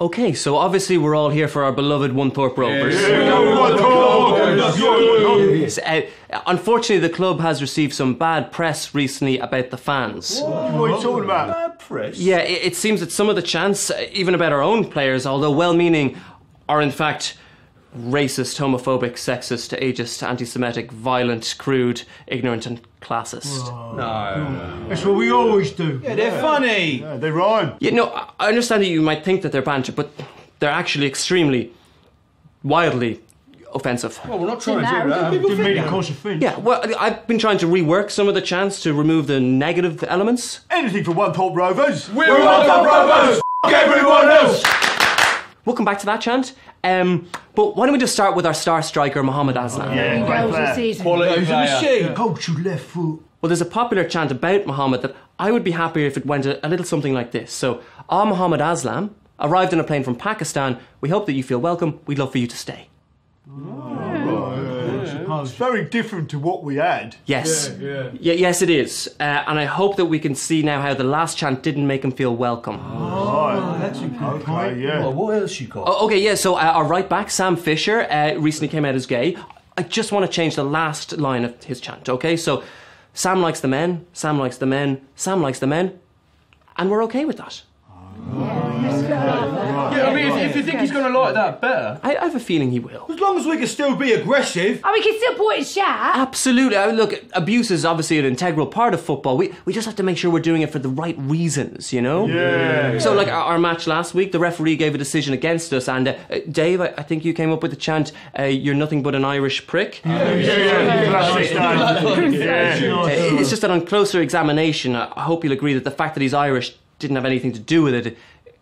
Okay, so obviously we're all here for our beloved One-Thorpe Rovers. Yes, uh, unfortunately, the club has received some bad press recently about the fans. What are you talking about? Bad Press. Yeah, it, it seems that some of the chants, uh, even about our own players, although well-meaning, are in fact racist, homophobic, sexist, ageist, anti-Semitic, violent, crude, ignorant, and classist. No. Hmm. That's what we always do. Yeah, they're funny. Yeah, they rhyme. Yeah, no, I- I understand that you might think that they're banter, but they're actually extremely, wildly offensive. Well, we're not trying to uh, do that. Didn't mean to cause offence. Yeah, well, I've been trying to rework some of the chants to remove the negative elements. Anything for One Thorpe Rovers. We want the Rovers. F- everyone else. We'll come back to that chant. Um, but why don't we just start with our star striker, Mohammed Aslam? Yeah, great Goals this player. season. Quality player. Coach your left foot. Well, there's a popular chant about Muhammad that I would be happier if it went a, a little something like this. So, Ah Muhammad Aslam arrived on a plane from Pakistan. We hope that you feel welcome. We'd love for you to stay. It's very different to what we had. Yes. Yeah, yes, it is. Uh, and I hope that we can see now how the last chant didn't make him feel welcome. Oh, That's a good okay, point. yeah. Well, what else you got? Oh, okay, yeah, so uh, our right back, Sam Fisher, uh, recently came out as gay. I just want to change the last line of his chant, okay? So, Sam likes the men, Sam likes the men, Sam likes the men, and we're okay with that. Yeah, I mean, if, if you think he's going to like that better. I, I have a feeling he will. As long as we can still be aggressive. Oh, we can still point and shout. Absolutely. I mean, look, abuse is obviously an integral part of football. We, we just have to make sure we're doing it for the right reasons, you know? Yeah. So, like our, our match last week, the referee gave a decision against us, and uh, uh, Dave, I, I think you came up with the chant, uh, "You're nothing but an Irish prick." Yeah, yeah, classic style. Yeah. Uh, it's just that on closer examination, I I hope you'll agree that the fact that he's Irish didn't have anything to do with it.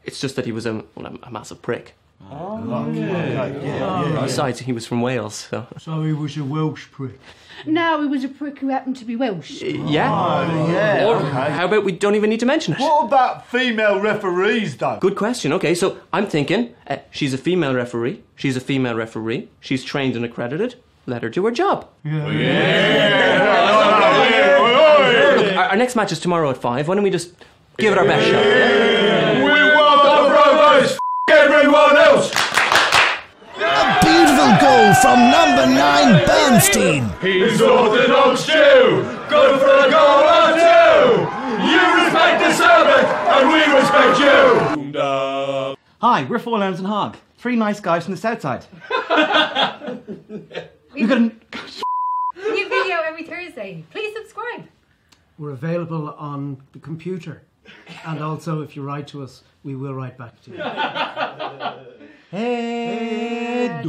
It's just that he was a, well, a massive prick. Besides, he was from Wales, so So he was a Welsh prick. No, he was a prick who happened to be Welsh. yeah. Yeah, Or okay. how about we don't even need to mention it? What about female referees, though? Good question. Okay, so I'm thinking uh, she's a female referee. She's a female referee. She's trained and accredited. Let her do her job. Look, our, our next match is tomorrow at five. Why don't we just give it our best shot? We want the Rovers. F- everyone else. A beautiful goal from number nine, Bernstein. He's Orthodox Jew. Good for a goal or two. You respect the service, and we respect you. Hi, we're Foil Arms and Hog. Three nice guys from the south side. We've got an. We're available on the computer. And also, if you write to us, we will write back to you. Hey.